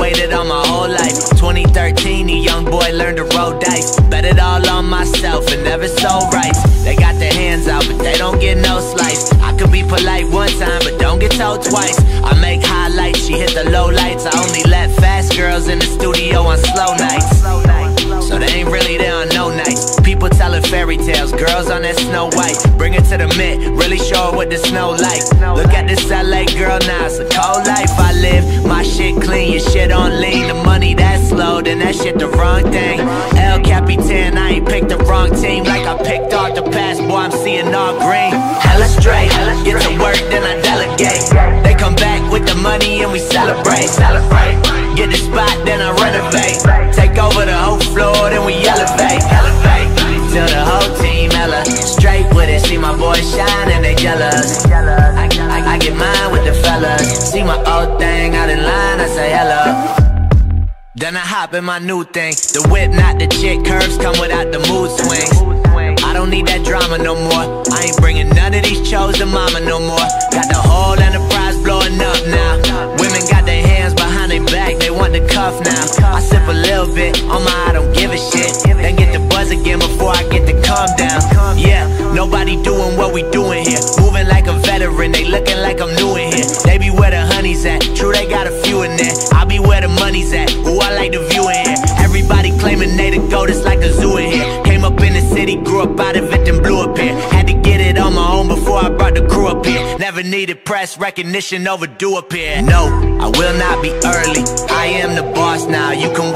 waited on my whole life. 2013, a young boy learned to roll dice. Bet it all on myself and never sold rights. They got their hands out, but they don't get no slice. I could be polite one time, but don't get told twice. I make highlights, she hit the low lights. I only let fast girls in the studio on slow nights. So they ain't really there fairy tales, girls on that Snow White. Bring it to the Met, really show her what the snow like. Look at this LA girl now, it's a cold life I live. My shit clean, your shit on lean. The money that's slow, then that shit the wrong thing. El Capitan, I ain't picked the wrong team. Like I picked off the past, boy, I'm seeing all green. Hella straight, get to work, then I delegate. They come back with the money and we. Celebrate. Get the spot, then I renovate. I, I, I get mine with the fellas. See my old thing out in line, I say hello. Then I hop in my new thing. The whip, not the chick. Curves come without the mood swings. I don't need that drama no more. I ain't bringing none of these to mama no more. Got the whole enterprise blowing up now. Women got their hands behind their back, they want the cuff now. I sip a little bit on my I don't give a shit. Then get the buzz again before I get the calm down. Yeah, nobody doing what we doing here. Be where the money's at. Ooh, I like the view in here. Everybody claiming they the goat, it's like a zoo in here. Came up in the city, grew up out of it, then blew up here. Had to get it on my own before I brought the crew up here. Never needed press recognition, overdue up here. No, I will not be early. I am the boss now. You can